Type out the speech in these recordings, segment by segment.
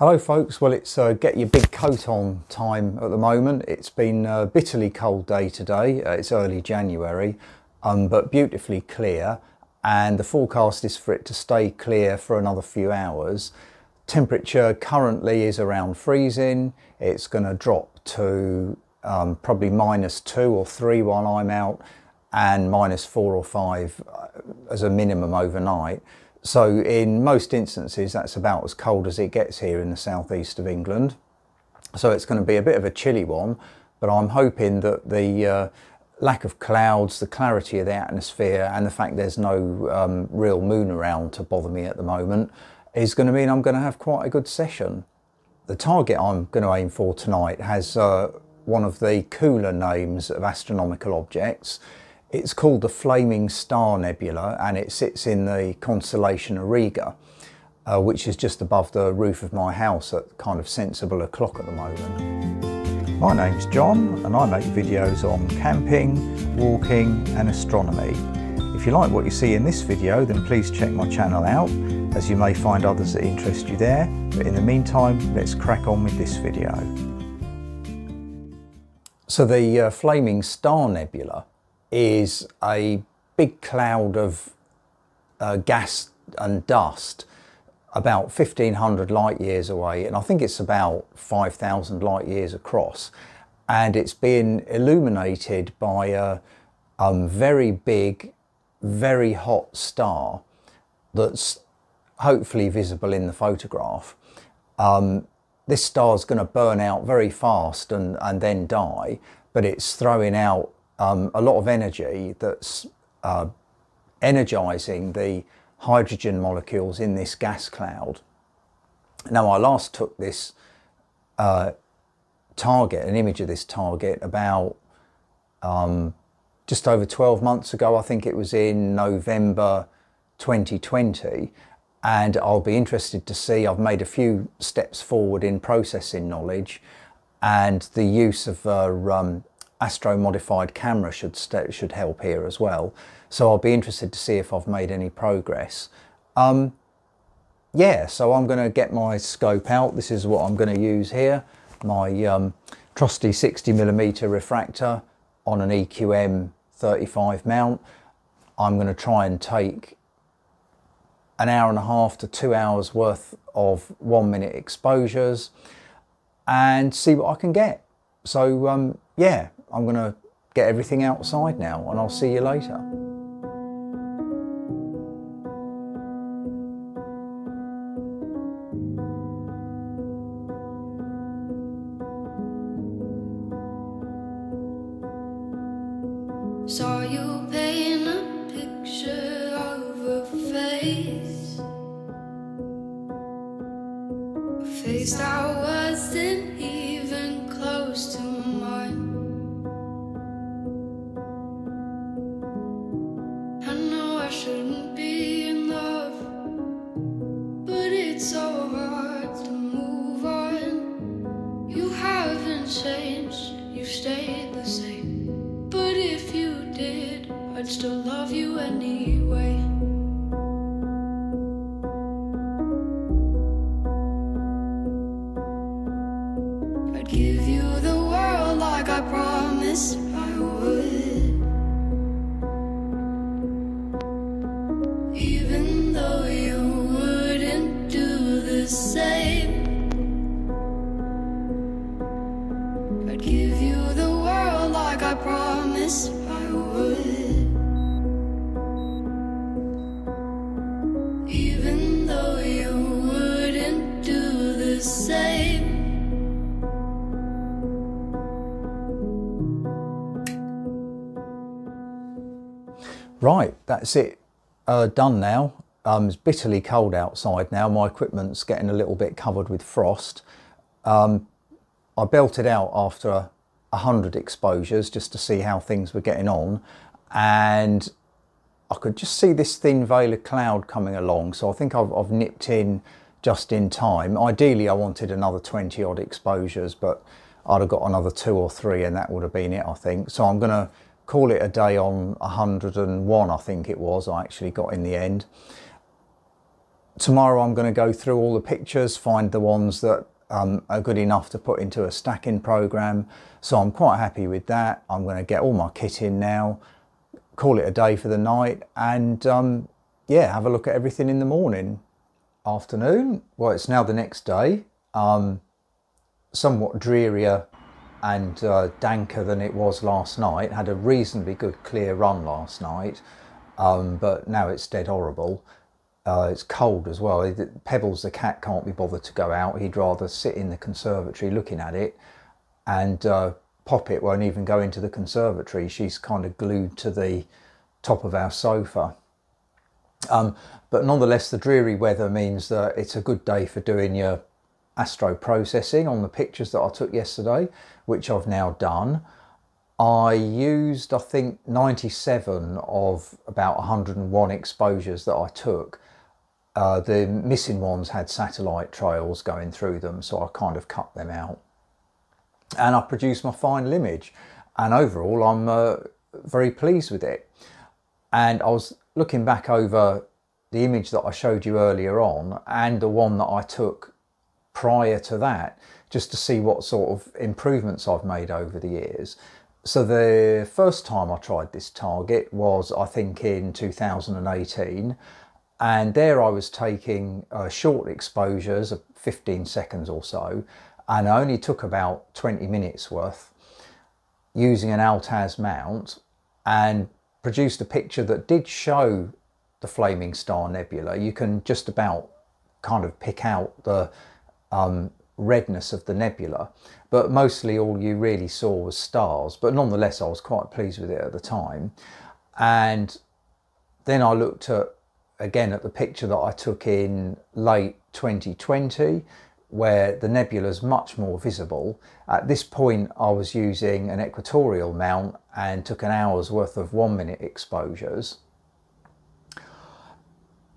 Hello folks, well it's uh, get your big coat on time at the moment. It's been a bitterly cold day today, uh, it's early January, um, but beautifully clear and the forecast is for it to stay clear for another few hours. Temperature currently is around freezing, it's going to drop to um, probably minus two or three while I'm out and minus four or five uh, as a minimum overnight. So in most instances, that's about as cold as it gets here in the southeast of England. So it's going to be a bit of a chilly one, but I'm hoping that the uh, lack of clouds, the clarity of the atmosphere, and the fact there's no um, real moon around to bother me at the moment is going to mean I'm going to have quite a good session. The target I'm going to aim for tonight has uh, one of the cooler names of astronomical objects. It's called the Flaming Star Nebula and it sits in the constellation Auriga, uh, which is just above the roof of my house at kind of sensible o'clock at the moment. My name's John and I make videos on camping, walking and astronomy. If you like what you see in this video then please check my channel out as you may find others that interest you there. But in the meantime, let's crack on with this video. So the uh, Flaming Star Nebula is a big cloud of uh, gas and dust about 1500 light years away and I think it's about 5000 light years across. And it's being illuminated by a um, very big very hot star that's hopefully visible in the photograph. Um, this star is going to burn out very fast and, and then die but it's throwing out um, a lot of energy that's uh, energizing the hydrogen molecules in this gas cloud. Now, I last took this uh, target, an image of this target, about um, just over 12 months ago. I think it was in November 2020. And I'll be interested to see, I've made a few steps forward in processing knowledge and the use of uh, um, astro modified camera should should help here as well. So I'll be interested to see if I've made any progress. Um, yeah, so I'm going to get my scope out. This is what I'm going to use here. My um, trusty 60 millimeter refractor on an EQM 35 mount. I'm going to try and take an hour and a half to two hours worth of one minute exposures and see what I can get. So um, yeah, I'm going to get everything outside now and I'll see you later. Saw you a picture shouldn't be in love, but it's so hard to move on. You haven't changed, you've stayed the same. But if you did, I'd still love you anyway. I'd give you the world like I promised promised I would. Even though you wouldn't do the same. Right, that's it uh, done now. Um, it's bitterly cold outside now. My equipment's getting a little bit covered with frost. Um, I belted out after a hundred exposures just to see how things were getting on, and I could just see this thin veil of cloud coming along. So I think I've, I've nipped in just in time. Ideally, I wanted another 20 odd exposures, but I'd have got another two or three, and that would have been it, I think. So I'm going to call it a day on 101, I think it was, I actually got in the end. tomorrow I'm going to go through all the pictures, find the ones that um, are good enough to put into a stacking program. So I'm quite happy with that. I'm going to get all my kit in now, call it a day for the night and um, yeah, have a look at everything in the morning. Afternoon, well, it's now the next day. Um, somewhat drearier and uh, danker than it was last night. Had a reasonably good clear run last night, um, but now it's dead horrible. Uh, it's cold as well. Pebbles, the cat, can't be bothered to go out. He'd rather sit in the conservatory looking at it. And uh, Poppet won't even go into the conservatory. She's kind of glued to the top of our sofa. Um, but nonetheless, the dreary weather means that it's a good day for doing your astro processing on the pictures that I took yesterday, which I've now done. I used, I think, 97 of about 101 exposures that I took uh, the missing ones had satellite trails going through them, so I kind of cut them out. And I produced my final image, and overall, I'm uh, very pleased with it. And I was looking back over the image that I showed you earlier on and the one that I took prior to that, just to see what sort of improvements I've made over the years. So the first time I tried this target was, I think, in 2018 and there I was taking uh, short exposures of 15 seconds or so and I only took about 20 minutes worth using an Altaz mount and produced a picture that did show the Flaming Star Nebula. You can just about kind of pick out the um, redness of the nebula, but mostly all you really saw was stars. But nonetheless, I was quite pleased with it at the time. And then I looked at again at the picture that I took in late 2020 where the nebula is much more visible. At this point I was using an equatorial mount and took an hour's worth of one minute exposures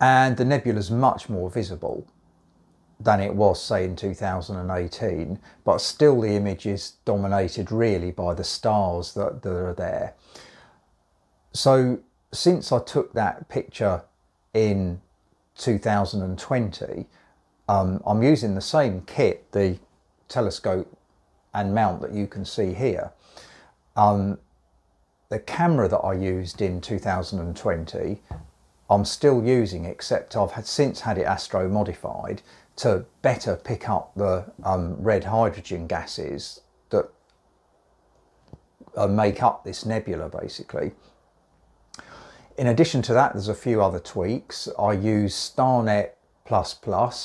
and the nebula is much more visible than it was say in 2018 but still the image is dominated really by the stars that, that are there. So since I took that picture in 2020, um, I'm using the same kit, the telescope and mount that you can see here. Um, the camera that I used in 2020, I'm still using except I've had, since had it astro modified to better pick up the um, red hydrogen gases that uh, make up this nebula basically. In addition to that, there's a few other tweaks. I use StarNet++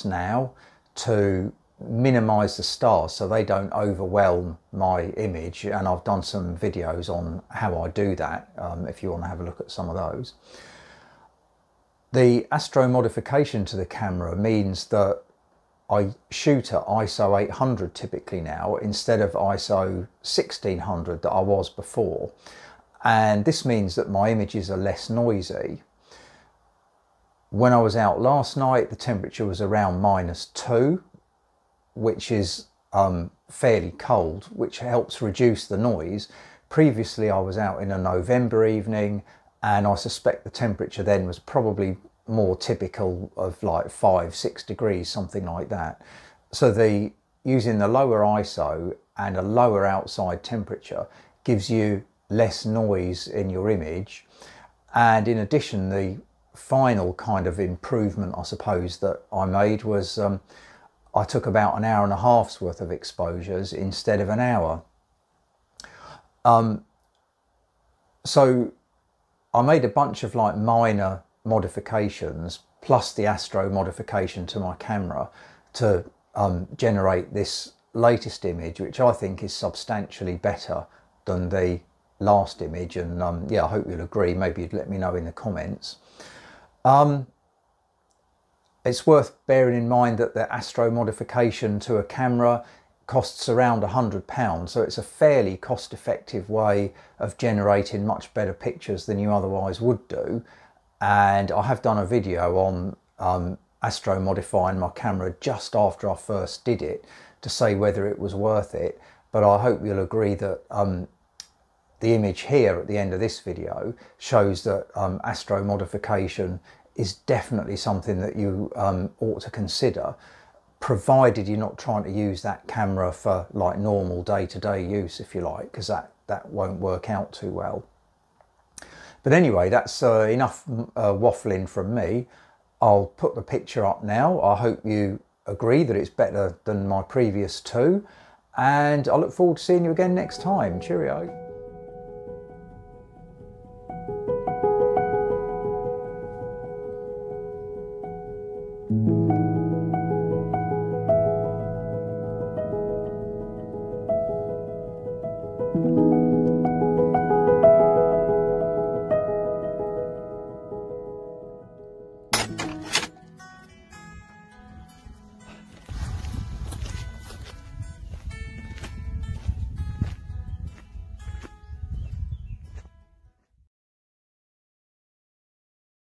now to minimize the stars so they don't overwhelm my image and I've done some videos on how I do that um, if you want to have a look at some of those. The astro modification to the camera means that I shoot at ISO 800 typically now instead of ISO 1600 that I was before and this means that my images are less noisy. When I was out last night, the temperature was around minus two, which is um, fairly cold, which helps reduce the noise. Previously, I was out in a November evening, and I suspect the temperature then was probably more typical of like five, six degrees, something like that. So the using the lower ISO and a lower outside temperature gives you less noise in your image. And in addition, the final kind of improvement, I suppose, that I made was um, I took about an hour and a half's worth of exposures instead of an hour. Um, so I made a bunch of like minor modifications plus the Astro modification to my camera to um, generate this latest image, which I think is substantially better than the last image and um, yeah I hope you'll agree. Maybe you'd let me know in the comments. Um, it's worth bearing in mind that the Astro modification to a camera costs around a hundred pounds so it's a fairly cost effective way of generating much better pictures than you otherwise would do. And I have done a video on um, Astro modifying my camera just after I first did it to say whether it was worth it but I hope you'll agree that um, the image here at the end of this video shows that um, astro modification is definitely something that you um, ought to consider provided you're not trying to use that camera for like normal day-to-day use if you like because that that won't work out too well. But anyway that's uh, enough uh, waffling from me. I'll put the picture up now. I hope you agree that it's better than my previous two and i look forward to seeing you again next time. Cheerio